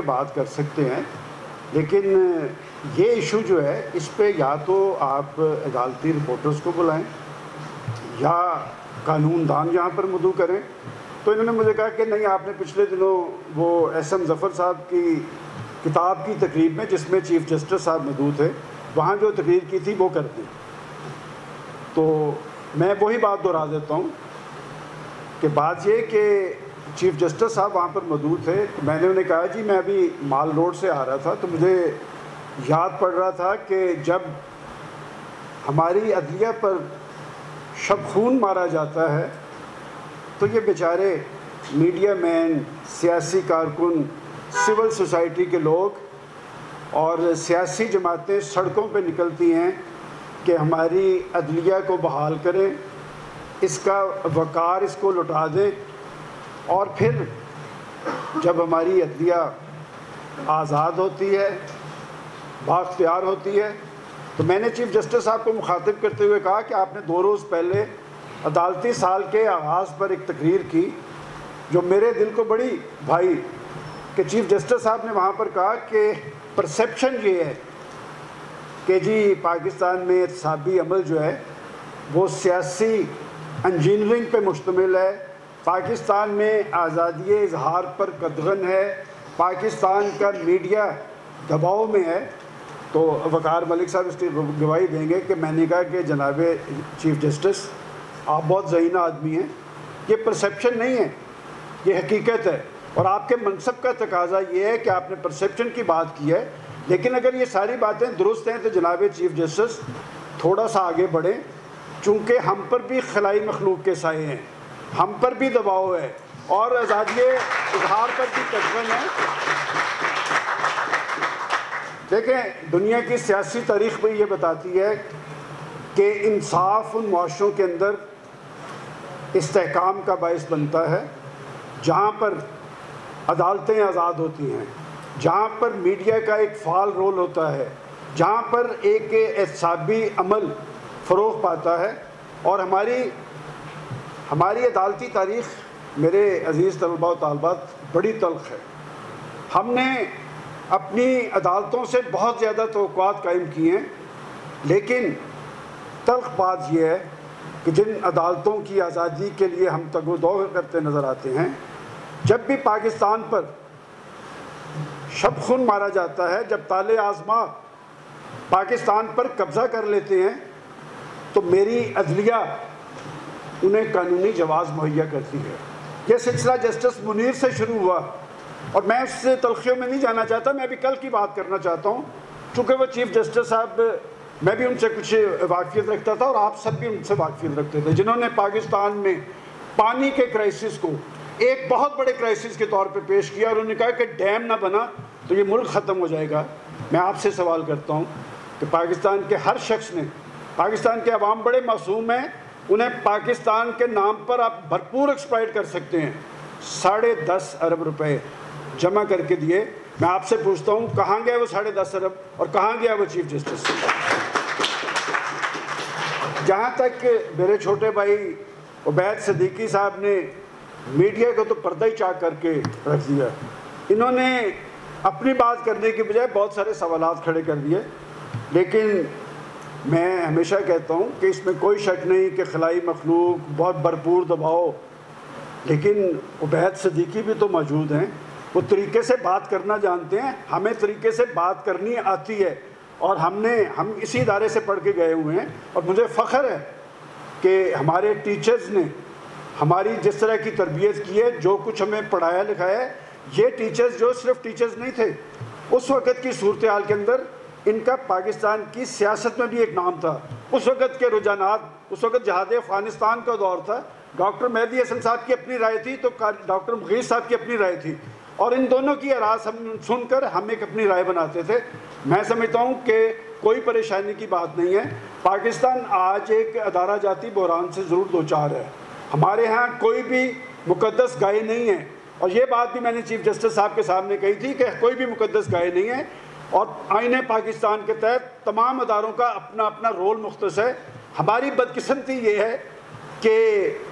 کے بات کر سکتے ہیں۔ لیکن یہ ایشو جو ہے، اس پہ یا تو آپ عدالتی رپورٹرز کو بلائیں یا قانون دان یہاں پر مدعو کریں۔ تو انہوں نے مجھے کہا کہ نہیں، آپ نے پچھلے دنوں وہ ایس ایم ظفر صاحب کی کتاب کی تقریب میں، جس میں چیف جسٹس صاحب مدعو تھے، وہاں جو تقریر کی تھی، وہ کر دی۔ تو میں وہی بات دہرا دیتا ہوں کہ بات یہ کہ چیف جسٹس صاحب وہاں پر موجود تھے۔ میں نے انہیں کہا جی میں ابھی مال روڈ سے آ رہا تھا، تو مجھے یاد پڑ رہا تھا کہ جب ہماری عدلیہ پر شب خون مارا جاتا ہے، تو یہ بیچارے میڈیا مین، سیاسی کارکن، سول سوسائٹی کے لوگ اور سیاسی جماعتیں سڑکوں پہ نکلتی ہیں کہ ہماری عدلیہ کو بحال کریں، اس کا وقار اس کو لٹا دیں۔ اور پھر جب ہماری عدلیہ آزاد ہوتی ہے باختیار ہوتی ہے، تو میں نے چیف جسٹس صاحب کو مخاطب کرتے ہوئے کہا کہ آپ نے دو روز پہلے عدالتی سال کے آغاز پر ایک تقریر کی جو میرے دل کو بڑی بھائی کہ چیف جسٹس صاحب نے وہاں پر کہا کہ پرسیپشن یہ ہے کہ جی پاکستان میں احتسابی عمل جو ہے وہ سیاسی انجینئرنگ پہ مشتمل ہے۔ پاکستان میں آزادی اظہار پر قدغن ہے، پاکستان کا میڈیا دباؤ میں ہے۔ تو وقار ملک صاحب اس کی گواہی دیں گے کہ میں نے کہا کہ جناب چیف جسٹس، آپ بہت ذہینہ آدمی ہیں۔ یہ پرسیپشن نہیں ہے، یہ حقیقت ہے۔ اور آپ کے منصب کا تقاضا یہ ہے کہ آپ نے پرسیپشن کی بات کی ہے۔ لیکن اگر یہ ساری باتیں درست ہیں تو جناب چیف جسٹس تھوڑا سا آگے بڑھیں۔ چونکہ ہم پر بھی خلائی مخلوق کے سائے ہیں۔ ہم پر بھی دباؤ ہے۔ اور آزادی اظہار پر بھی تجربہ ہے۔ دیکھیں، دنیا کی سیاسی تاریخ بھی یہ بتاتی ہے کہ انصاف ان معاشروں کے اندر استحکام کا باعث بنتا ہے، جہاں پر عدالتیں آزاد ہوتی ہیں، جہاں پر میڈیا کا ایک فعال رول ہوتا ہے، جہاں پر ایک احتسابی عمل فروغ پاتا ہے۔ اور ہماری ہماری عدالتی تاریخ میرے عزیز طلباء و طالبات بڑی تلخ ہے۔ ہم نے اپنی عدالتوں سے بہت زیادہ توقعات قائم کی ہیں، لیکن تلخ بات یہ ہے کہ جن عدالتوں کی آزادی کے لیے ہم تگ و دو کرتے نظر آتے ہیں، جب بھی پاکستان پر شب خون مارا جاتا ہے، جب تالے آزما پاکستان پر قبضہ کر لیتے ہیں، تو میری عدلیہ انہیں قانونی جواز مہیا کرتی ہے۔ یہ سلسلہ جسٹس منیر سے شروع ہوا۔ اور میں اس سے تلخیوں میں نہیں جانا چاہتا، میں ابھی کل کی بات کرنا چاہتا ہوں۔ چونکہ وہ چیف جسٹس صاحب، میں بھی ان سے کچھ واقفیت رکھتا تھا اور آپ سب بھی ان سے واقفیت رکھتے تھے، جنہوں نے پاکستان میں پانی کے کرائسس کو ایک بہت بڑے کرائسس کے طور پہ پیش کیا اور انہوں نے کہا کہ ڈیم نہ بنا تو یہ ملک ختم ہو جائے گا۔ میں آپ سے سوال کرتا ہوں کہ پاکستان کے ہر شخص نے پاکستان کے عوام بڑے معصوم ہیں انہیں پاکستان کے نام پر آپ بھرپور ایکسپلائٹ کر سکتے ہیں۔ ساڑھے دس ارب روپے جمع کر کے دیے۔ میں آپ سے پوچھتا ہوں، کہاں گیا وہ ساڑھے دس ارب؟ اور کہاں گیا وہ چیف جسٹس؟ جہاں تک میرے چھوٹے بھائی عبید صدیقی صاحب نے میڈیا کو تو پردہ ہی چاک کر کے رکھ دیا۔ انہوں نے اپنی بات کرنے کی بجائے بہت سارے سوالات کھڑے کر دیے۔ لیکن میں ہمیشہ کہتا ہوں کہ اس میں کوئی شک نہیں کہ خلائی مخلوق بہت بھرپور دباؤ، لیکن عبید صدیقی بھی تو موجود ہیں۔ وہ طریقے سے بات کرنا جانتے ہیں، ہمیں طریقے سے بات کرنی آتی ہے۔ اور ہم نے، ہم اسی ادارے سے پڑھ کے گئے ہوئے ہیں۔ اور مجھے فخر ہے کہ ہمارے ٹیچرز نے ہماری جس طرح کی تربیت کی ہے، جو کچھ ہمیں پڑھایا لکھایا ہے، یہ ٹیچرز جو صرف ٹیچرز نہیں تھے، اس وقت کی صورتحال کے اندر ان کا پاکستان کی سیاست میں بھی ایک نام تھا۔ اس وقت کے رجحانات، اس وقت جہاد افغانستان کا دور تھا۔ ڈاکٹر مہدی حسن صاحب کی اپنی رائے تھی تو ڈاکٹر مغیر صاحب کی اپنی رائے تھی۔ اور ان دونوں کی اراض ہم سن کر ہم ایک اپنی رائے بناتے تھے۔ میں سمجھتا ہوں کہ کوئی پریشانی کی بات نہیں ہے۔ پاکستان آج ایک ادارہ جاتی بحران سے ضرور دو چار ہے۔ ہمارے ہاں کوئی بھی مقدس گائے نہیں ہے۔ اور یہ بات بھی میں نے چیف جسٹس صاحب کے سامنے کہی تھی کہ کوئی بھی مقدس گائے نہیں ہے۔ اور آئین پاکستان کے تحت تمام اداروں کا اپنا اپنا رول مختص ہے۔ ہماری بدقسمتی یہ ہے کہ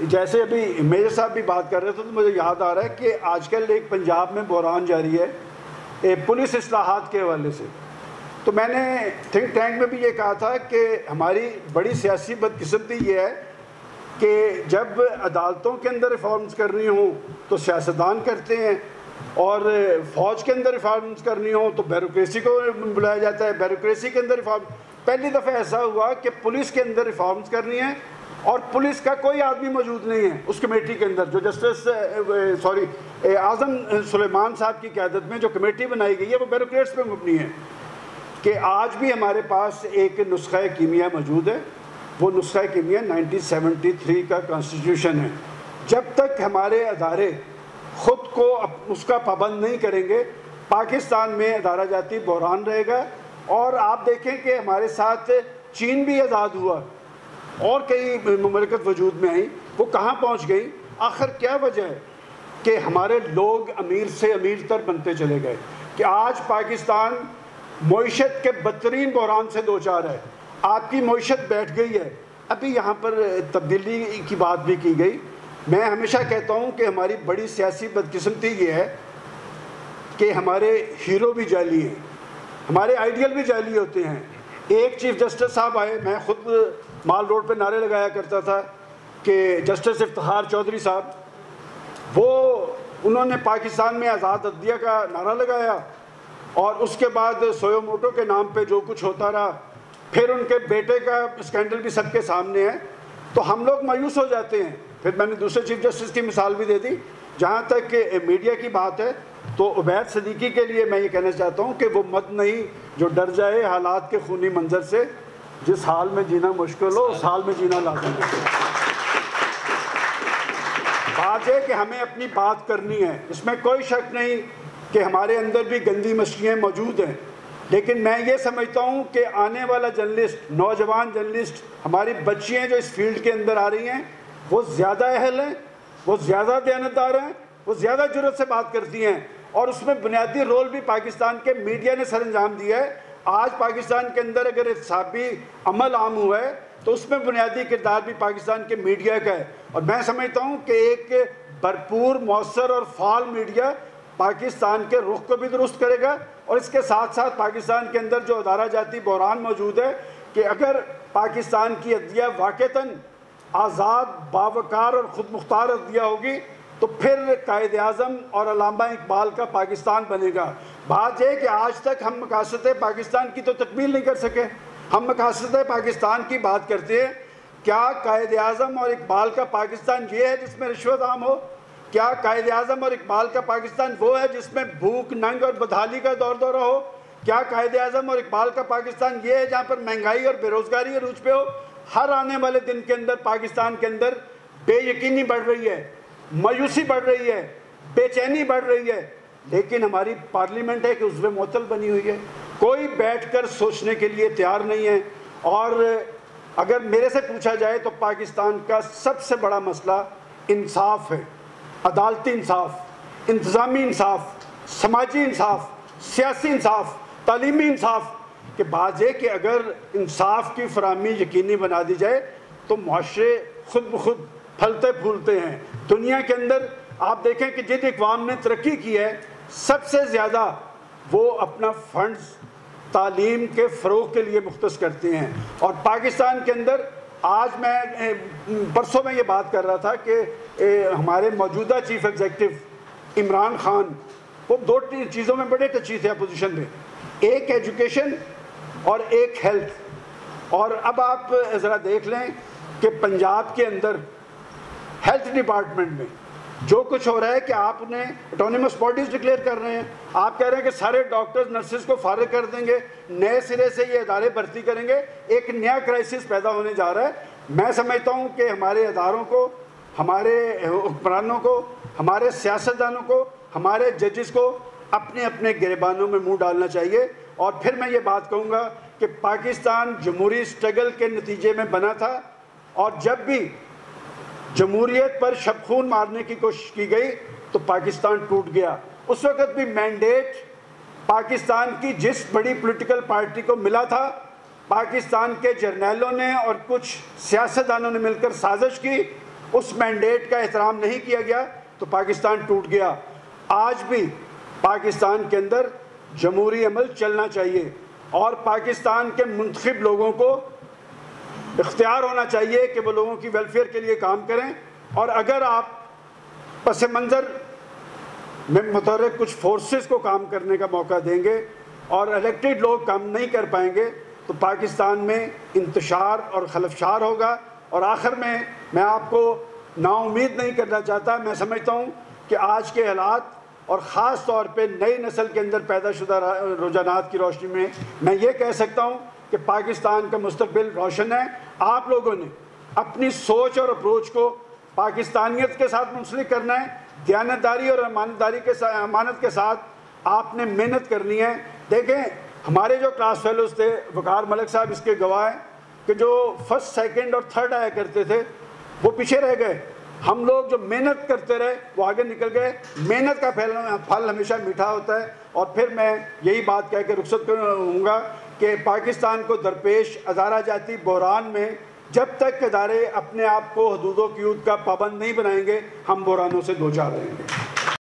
جیسے ابھی میجر صاحب بھی بات کر رہے تھے تو مجھے یاد آ رہا ہے کہ آج کل ایک پنجاب میں بحران جاری ہے پولیس اصلاحات کے حوالے سے۔ تو میں نے تھنک ٹینک میں بھی یہ کہا تھا کہ ہماری بڑی سیاسی بدقسمتی یہ ہے کہ جب عدالتوں کے اندر ریفارمز کرنی ہوں تو سیاستدان کرتے ہیں۔ اور فوج کے اندر ریفارمز کرنی ہوں تو بیروکریسی کو بلایا جاتا ہے۔ بیروکریسی کے اندر ریفارم پہلی دفعہ ایسا ہوا کہ پولیس کے اندر ریفارمز کرنی ہے اور پولیس کا کوئی آدمی موجود نہیں ہے اس کمیٹی کے اندر۔ جو جسٹس سوری اعظم سلیمان صاحب کی قیادت میں جو کمیٹی بنائی گئی ہے، وہ بیروکریٹس پہ مبنی ہے کہ آج بھی ہمارے پاس ایک نسخہ کیمیا موجود ہے۔ وہ نسخہ کیمیا نائنٹین سیونٹی تھری کا کانسٹیٹیوشن ہے۔ جب تک ہمارے ادارے خود کو اس کا پابند نہیں کریں گے۔ پاکستان میں ادارہ جاتی بحران رہے گا۔ اور آپ دیکھیں کہ ہمارے ساتھ چین بھی آزاد ہوا۔ اور کئی مملکت وجود میں آئیں۔ وہ کہاں پہنچ گئی آخر کیا وجہ ہے؟ کہ ہمارے لوگ امیر سے امیر تر بنتے چلے گئے۔ کہ آج پاکستان معیشت کے بدترین بحران سے دو چار ہے۔ آپ کی معیشت بیٹھ گئی ہے۔ ابھی یہاں پر تبدیلی کی بات بھی کی گئی۔ میں ہمیشہ کہتا ہوں کہ ہماری بڑی سیاسی بدقسمتی یہ ہے کہ ہمارے ہیرو بھی جعلی ہیں، ہمارے آئیڈیل بھی جعلی ہوتے ہیں۔ ایک چیف جسٹس صاحب آئے، میں خود مال روڈ پہ نعرے لگایا کرتا تھا کہ جسٹس افتخار چودھری صاحب، وہ انہوں نے پاکستان میں آزاد عدیہ کا نعرہ لگایا اور اس کے بعد سویو موٹو کے نام پہ جو کچھ ہوتا رہا، پھر ان کے بیٹے کا اسکینڈل بھی سب کے سامنے ہے۔ تو ہم لوگ مایوس ہو جاتے ہیں۔ پھر میں نے دوسرے چیف جسٹس کی مثال بھی دے دی۔ جہاں تک کہ میڈیا کی بات ہے، تو عبید صدیقی کے لیے میں یہ کہنا چاہتا ہوں کہ وہ مت نہیں، جو ڈر جائے حالات کے خونی منظر سے، جس حال میں جینا مشکل ہو، اس حال میں جینا لازم ہے۔ بات ہے کہ ہمیں اپنی بات کرنی ہے۔ اس میں کوئی شک نہیں کہ ہمارے اندر بھی گندی مچھلیاں موجود ہیں۔ لیکن میں یہ سمجھتا ہوں کہ آنے والا جرنلسٹ، نوجوان جرنلسٹ، ہماری بچیاں جو اس فیلڈ کے اندر آ رہی ہیں وہ زیادہ اہل ہیں، وہ زیادہ دیانتدار ہیں، وہ زیادہ جرت سے بات کرتی ہیں۔ اور اس میں بنیادی رول بھی پاکستان کے میڈیا نے سر انجام دیا ہے۔ آج پاکستان کے اندر اگر احتسابی عمل عام ہوا ہے، تو اس میں بنیادی کردار بھی پاکستان کے میڈیا کا ہے۔ اور میں سمجھتا ہوں کہ ایک بھرپور مؤثر اور فعال میڈیا پاکستان کے رخ کو بھی درست کرے گا۔ اور اس کے ساتھ ساتھ پاکستان کے اندر جو ادارہ جاتی بحران موجود ہے کہ اگر پاکستان کی عدیہ واقعتاً آزاد باوکار اور خود مختار عدیہ ہوگی، تو پھر قائد اعظم اور علامہ اقبال کا پاکستان بنے گا۔ بات یہ کہ آج تک ہم مقاصد پاکستان کی تو تکمیل نہیں کر سکے۔ ہم مقاصد پاکستان کی بات کرتے ہیں۔ کیا قائد اعظم اور اقبال کا پاکستان یہ ہے جس میں رشوت عام ہو؟ کیا قائد اعظم اور اقبال کا پاکستان وہ ہے جس میں بھوک، ننگ اور بدحالی کا دور دورہ ہو؟ کیا قائد اعظم اور اقبال کا پاکستان یہ ہے جہاں پر مہنگائی اور بے روزگاری عروج پہ ہو؟ ہر آنے والے دن کے اندر پاکستان کے اندر بے یقینی بڑھ رہی ہے، مایوسی بڑھ رہی ہے، بے چینی بڑھ رہی ہے۔ لیکن ہماری پارلیمنٹ ہے کہ اس میں معطل بنی ہوئی ہے۔ کوئی بیٹھ کر سوچنے کے لیے تیار نہیں ہے۔ اور اگر میرے سے پوچھا جائے تو پاکستان کا سب سے بڑا مسئلہ انصاف ہے۔ عدالتی انصاف، انتظامی انصاف، سماجی انصاف، سیاسی انصاف، تعلیمی انصاف۔ کہ بات یہ کہ اگر انصاف کی فراہمی یقینی بنا دی جائے تو معاشرے خود بخود پھلتے پھولتے ہیں۔ دنیا کے اندر آپ دیکھیں کہ جن اقوام نے ترقی کی ہے، سب سے زیادہ وہ اپنا فنڈز تعلیم کے فروغ کے لیے مختص کرتے ہیں۔ اور پاکستان کے اندر آج میں برسوں میں یہ بات کر رہا تھا کہ ہمارے موجودہ چیف ایگزیکٹو عمران خان، وہ دو چیزوں میں بڑے ٹچی تھے اپوزیشن میں۔ ایک ایجوکیشن اور ایک ہیلتھ۔ اور اب آپ ذرا دیکھ لیں کہ پنجاب کے اندر ہیلتھ ڈپارٹمنٹ میں جو کچھ ہو رہا ہے کہ آپ انہیں اٹونیمس باڈیز ڈکلیئر کر رہے ہیں۔ آپ کہہ رہے ہیں کہ سارے ڈاکٹرز نرسز کو فارغ کر دیں گے، نئے سرے سے یہ ادارے بھرتی کریں گے۔ ایک نیا کرائسس پیدا ہونے جا رہا ہے۔ میں سمجھتا ہوں کہ ہمارے اداروں کو، ہمارے حکمرانوں کو، ہمارے سیاستدانوں کو، ہمارے ججز کو اپنے اپنے گریبانوں میں منہ ڈالنا چاہیے اور پھر میں یہ بات کہوں گا کہ پاکستان جمہوری سٹرگل کے نتیجے میں بنا تھا اور جب بھی جمہوریت پر شب خون مارنے کی کوشش کی گئی تو پاکستان ٹوٹ گیا۔ اس وقت بھی مینڈیٹ پاکستان کی جس بڑی پولیٹیکل پارٹی کو ملا تھا، پاکستان کے جرنیلوں نے اور کچھ سیاستدانوں نے مل کر سازش کی، اس مینڈیٹ کا احترام نہیں کیا گیا تو پاکستان ٹوٹ گیا۔ آج بھی پاکستان کے اندر جمہوری عمل چلنا چاہیے اور پاکستان کے منتخب لوگوں کو اختیار ہونا چاہیے کہ وہ لوگوں کی ویلفیئر کے لیے کام کریں اور اگر آپ پس منظر میں متحرک کچھ فورسز کو کام کرنے کا موقع دیں گے اور الیکٹڈ لوگ کام نہیں کر پائیں گے، تو پاکستان میں انتشار اور خلفشار ہوگا اور آخر میں میں آپ کو نا امید نہیں کرنا چاہتا۔ میں سمجھتا ہوں کہ آج کے حالات اور خاص طور پہ نئی نسل کے اندر پیدا شدہ رجحانات کی روشنی میں میں یہ کہہ سکتا ہوں کہ پاکستان کا مستقبل روشن ہے۔ آپ لوگوں نے اپنی سوچ اور اپروچ کو پاکستانیت کے ساتھ منسلک کرنا ہے۔ دیانتداری اور امانتداری کے امانت کے ساتھ آپ نے محنت کرنی ہے۔ دیکھیں، ہمارے جو کلاس فیلوز تھے، وقار ملک صاحب اس کے گواہ ہیں کہ جو فرسٹ سیکنڈ اور تھرڈ آیا کرتے تھے، وہ پیچھے رہ گئے۔ ہم لوگ جو محنت کرتے رہے، وہ آگے نکل گئے۔ محنت کا پھل ہمیشہ میٹھا ہوتا ہے۔ اور پھر میں یہی بات کہہ کے رخصت کروں گا کہ پاکستان کو درپیش ادارہ جاتی بحران میں جب تک ادارے اپنے آپ کو حدود و قیود کا پابند نہیں بنائیں گے، ہم بحرانوں سے دو چار رہیں گے۔